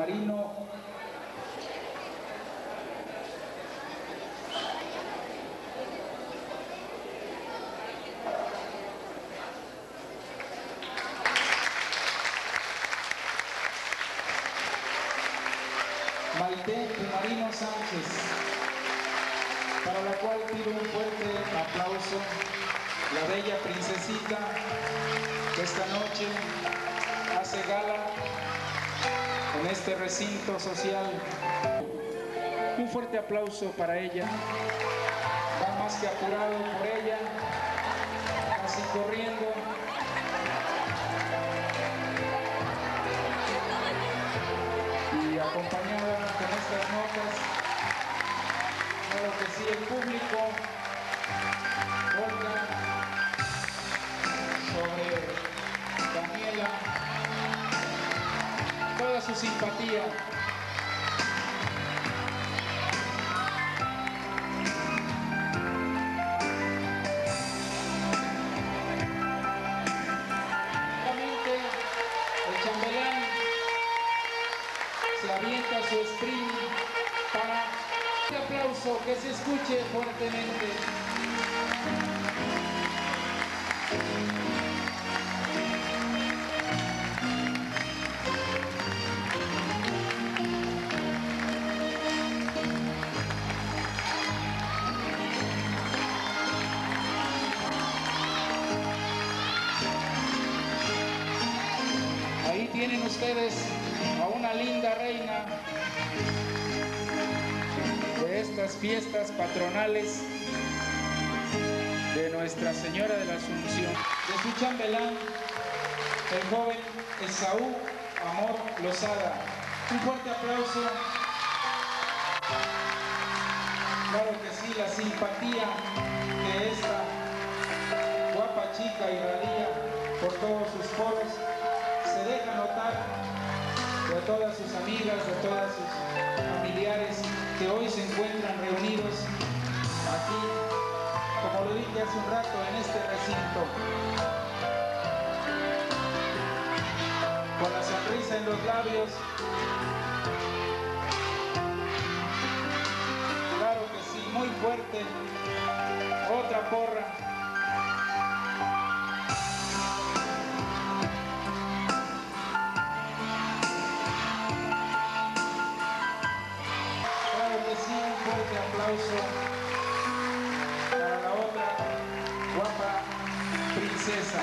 Marino Maite Marino Sánchez, para la cual pido un fuerte aplauso, la bella princesita que esta noche hace gala este recinto social. Un fuerte aplauso para ella, va más que apurado por ella, casi corriendo. El chambelán se avienta su sprint para un aplauso que se escuche fuertemente. Ustedes a una linda reina de estas fiestas patronales de Nuestra Señora de la Asunción. De su chambelán, el joven Esaú Amor Lozada. Un fuerte aplauso. Claro que sí, la simpatía que esta guapa chica irradia por todos sus poros deja notar de todas sus amigas, de todas sus familiares que hoy se encuentran reunidos aquí, como lo dije hace un rato, en este recinto, con la sonrisa en los labios. Claro que sí, muy fuerte. Otra porra. Princesa.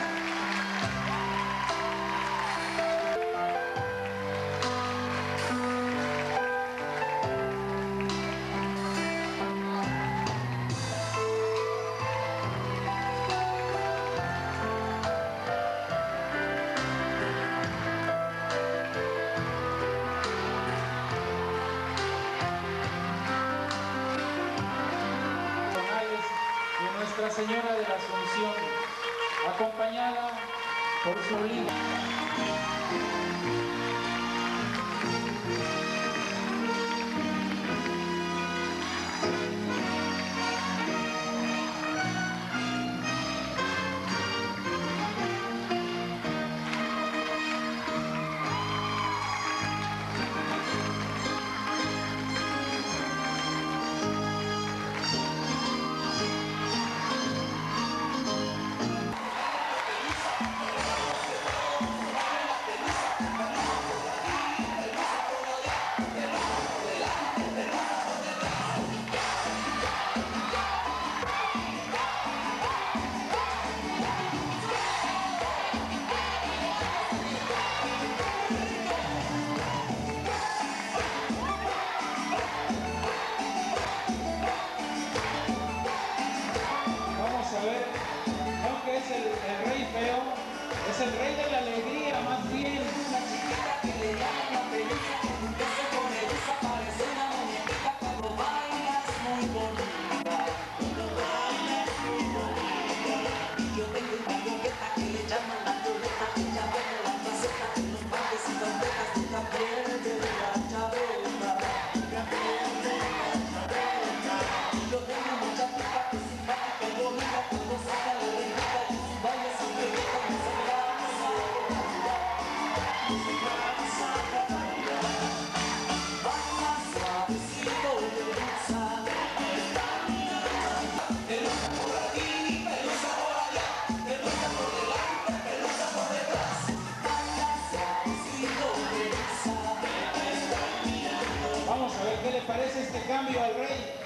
Nuestra Señora de la Asunción, acompañada por su linda. El, rey feo, es el rey de la alegría más bien. Una chiquita que le llaman la pelusa, cambio al rey.